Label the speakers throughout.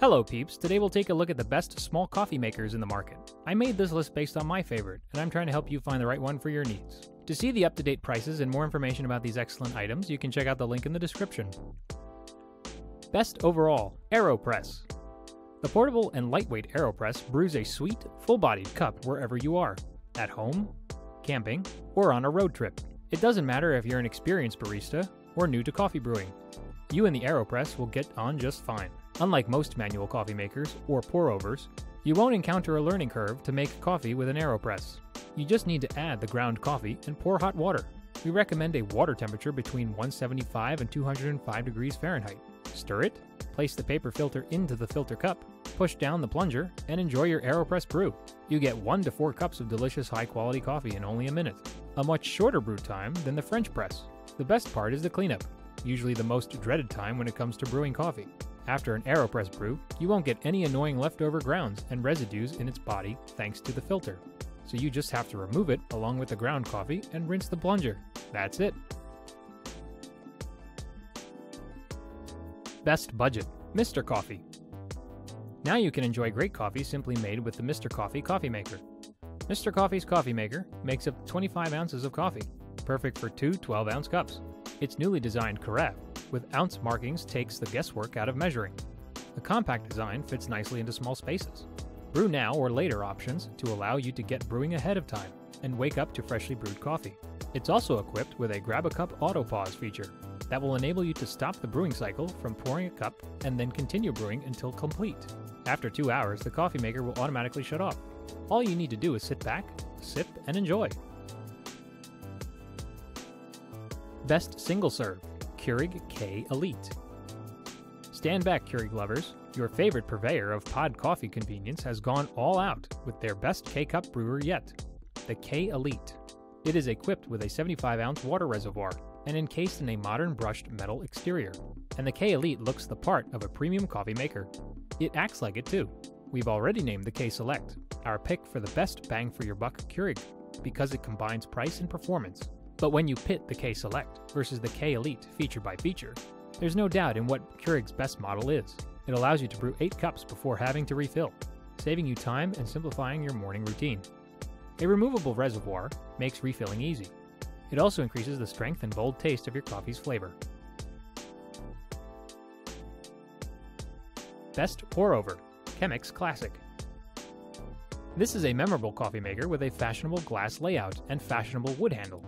Speaker 1: Hello, peeps. Today we'll take a look at the best small coffee makers in the market. I made this list based on my favorite, and I'm trying to help you find the right one for your needs. To see the up to date prices and more information about these excellent items, you can check out the link in the description. Best overall AeroPress. The portable and lightweight AeroPress brews a sweet, full bodied cup wherever you are at home, camping, or on a road trip. It doesn't matter if you're an experienced barista or new to coffee brewing. You and the AeroPress will get on just fine. Unlike most manual coffee makers or pour overs, you won't encounter a learning curve to make coffee with an AeroPress. You just need to add the ground coffee and pour hot water. We recommend a water temperature between 175 and 205 degrees Fahrenheit. Stir it, place the paper filter into the filter cup, push down the plunger, and enjoy your AeroPress brew. You get 1 to 4 cups of delicious high quality coffee in only a minute, a much shorter brew time than the French press. The best part is the cleanup, usually the most dreaded time when it comes to brewing coffee. After an AeroPress brew, you won't get any annoying leftover grounds and residues in its body thanks to the filter. So you just have to remove it along with the ground coffee and rinse the plunger. That's it. Best budget Mr. Coffee. Now you can enjoy great coffee simply made with the Mr. Coffee coffee maker. Mr. Coffee's coffee maker makes up 25 ounces of coffee, perfect for two 12 ounce cups. Its newly designed carafe with ounce markings takes the guesswork out of measuring. The compact design fits nicely into small spaces. Brew now or later options to allow you to get brewing ahead of time and wake up to freshly brewed coffee. It's also equipped with a grab a cup auto pause feature that will enable you to stop the brewing cycle from pouring a cup and then continue brewing until complete. After two hours, the coffee maker will automatically shut off. All you need to do is sit back, sip, and enjoy. Best single serve. Keurig K Elite. Stand back, Keurig lovers. Your favorite purveyor of pod coffee convenience has gone all out with their best K Cup brewer yet, the K Elite. It is equipped with a 75 ounce water reservoir and encased in a modern brushed metal exterior. And the K Elite looks the part of a premium coffee maker. It acts like it too. We've already named the K Select, our pick for the best bang for your buck Keurig, because it combines price and performance but when you pit the K Select versus the K Elite feature by feature, there's no doubt in what Keurig's best model is. It allows you to brew 8 cups before having to refill, saving you time and simplifying your morning routine. A removable reservoir makes refilling easy. It also increases the strength and bold taste of your coffee's flavor. Best Pour Over Chemex Classic. This is a memorable coffee maker with a fashionable glass layout and fashionable wood handle.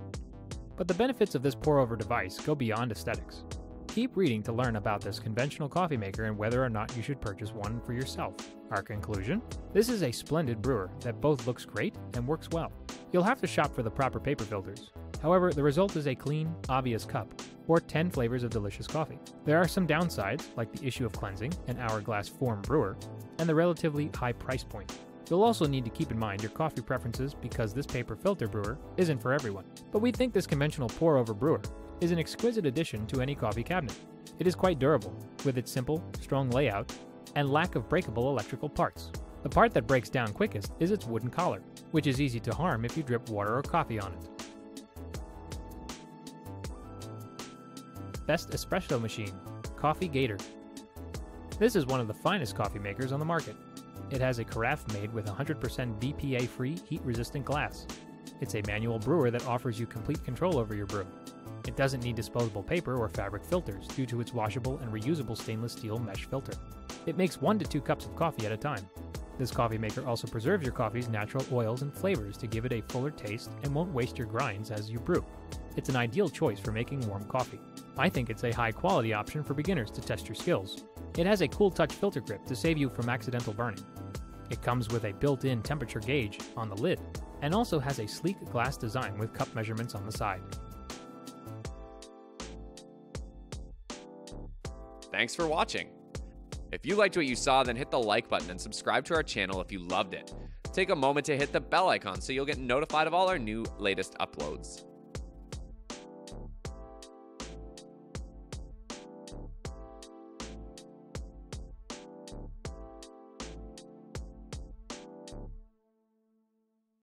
Speaker 1: But the benefits of this pour over device go beyond aesthetics. Keep reading to learn about this conventional coffee maker and whether or not you should purchase one for yourself. Our conclusion? This is a splendid brewer that both looks great and works well. You'll have to shop for the proper paper filters. However, the result is a clean, obvious cup, or 10 flavors of delicious coffee. There are some downsides, like the issue of cleansing, an hourglass form brewer, and the relatively high price point. You'll also need to keep in mind your coffee preferences because this paper filter brewer isn't for everyone. But we think this conventional pour over brewer is an exquisite addition to any coffee cabinet. It is quite durable, with its simple, strong layout and lack of breakable electrical parts. The part that breaks down quickest is its wooden collar, which is easy to harm if you drip water or coffee on it. Best Espresso Machine Coffee Gator. This is one of the finest coffee makers on the market. It has a carafe made with 100% BPA free heat resistant glass. It's a manual brewer that offers you complete control over your brew. It doesn't need disposable paper or fabric filters due to its washable and reusable stainless steel mesh filter. It makes 1 to 2 cups of coffee at a time. This coffee maker also preserves your coffee's natural oils and flavors to give it a fuller taste and won't waste your grinds as you brew. It's an ideal choice for making warm coffee. I think it's a high quality option for beginners to test your skills. It has a cool touch filter grip to save you from accidental burning. It comes with a built-in temperature gauge on the lid and also has a sleek glass design with cup measurements on the side.
Speaker 2: Thanks for watching. If you liked what you saw, then hit the like button and subscribe to our channel if you loved it. Take a moment to hit the bell icon so you'll get notified of all our new latest uploads.